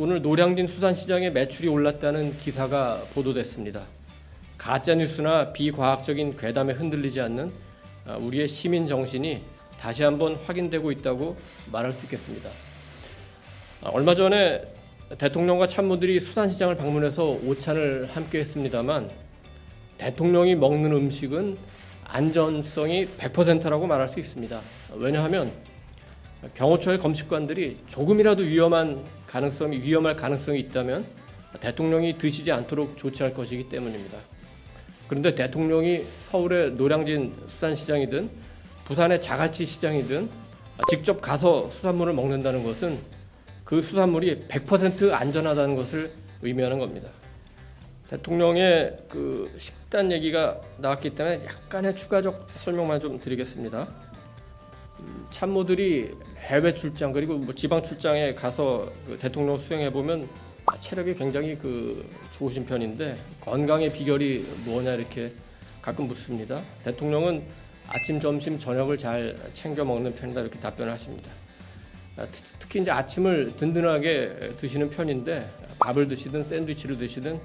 오늘 노량진 수산시장의 매출이 올랐다는 기사가 보도됐습니다. 가짜 뉴스나 비과학적인 괴담에 흔들리지 않는 아, 우리의 시민 정신이 다시 한번 확인되고 있다고 말할 수 있겠습니다. 아, 얼마 전에 대통령과 참모들이 수산시장을 방문해서 오찬을 함께 했습니다만 대통령이 먹는 음식은 안전성이 100%라고 말할 수 있습니다. 왜냐하면 경호처의 검식관들이 조금이라도 위험한 가능성이 위험할 가능성이 있다면 대통령이 드시지 않도록 조치할 것이기 때문입니다. 그런데 대통령이 서울의 노량진 수산시장이든 부산의 자갈치 시장이든 직접 가서 수산물을 먹는다는 것은 그 수산물이 100% 안전하다는 것을 의미하는 겁니다. 대통령의 그 식단 얘기가 나왔기 때문에 약간의 추가적 설명만 좀 드리겠습니다. 음, 참모들이 해외 출장 그리고 뭐 지방 출장에 가서 그 대통령 수행해 보면 체력이 굉장히 그 좋으신 편인데 건강의 비결이 뭐냐 이렇게 가끔 묻습니다. 대통령은 아침, 점심, 저녁을 잘 챙겨 먹는 편이다 이렇게 답변을 하십니다. 아, 특히 이제 아침을 든든하게 드시는 편인데 밥을 드시든 샌드위치를 드시든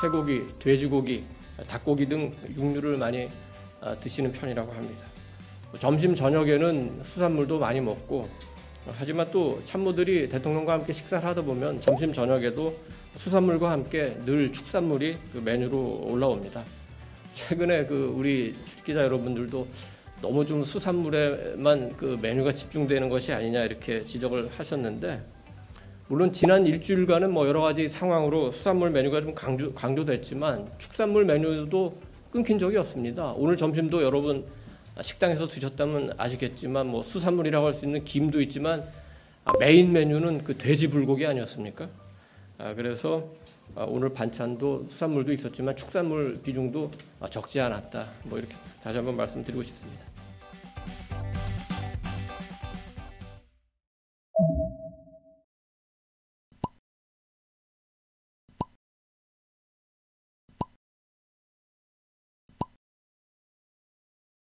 쇠고기, 돼지고기, 닭고기 등 육류를 많이 아, 드시는 편이라고 합니다. 점심 저녁에는 수산물도 많이 먹고 하지만 또 참모들이 대통령과 함께 식사를 하다 보면 점심 저녁에도 수산물과 함께 늘 축산물이 그 메뉴로 올라옵니다. 최근에 그 우리 기자 여러분들도 너무 좀 수산물에만 그 메뉴가 집중되는 것이 아니냐 이렇게 지적을 하셨는데 물론 지난 일주일간은 뭐 여러 가지 상황으로 수산물 메뉴가 좀 강조, 강조됐지만 축산물 메뉴도 끊긴 적이 없습니다. 오늘 점심도 여러분 식당에서 드셨다면 아시겠지만 뭐 수산물이라고 할 수 있는 김도 있지만 메인 메뉴는 그 돼지 불고기 아니었습니까? 아, 그래서 아, 오늘 반찬도 수산물도 있었지만 축산물 비중도 적지 않았다. 뭐 이렇게 다시 한번 말씀드리고 싶습니다.